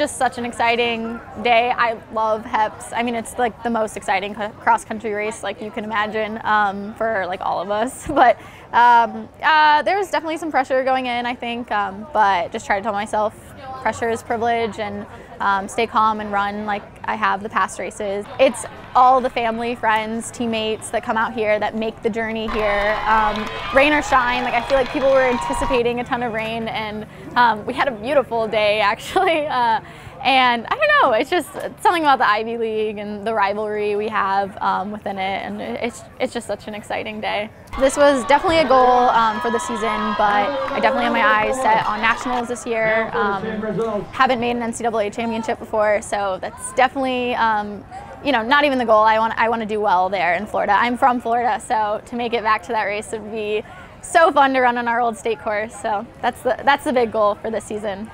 just such an exciting day. I love HEPS. I mean, it's like the most exciting cross country race like you can imagine um, for like all of us. But um, uh, there was definitely some pressure going in, I think. Um, but just try to tell myself pressure is privilege and um, stay calm and run like I have the past races. It's all the family, friends, teammates that come out here that make the journey here. Um, rain or shine, like I feel like people were anticipating a ton of rain and um, we had a beautiful day actually. Uh, and I don't know, it's just something about the Ivy League and the rivalry we have um, within it, and it's, it's just such an exciting day. This was definitely a goal um, for the season, but I definitely have my eyes set on nationals this year. Um, haven't made an NCAA championship before, so that's definitely um, you know, not even the goal. I want I want to do well there in Florida. I'm from Florida, so to make it back to that race would be so fun to run on our old state course. So that's the that's the big goal for this season.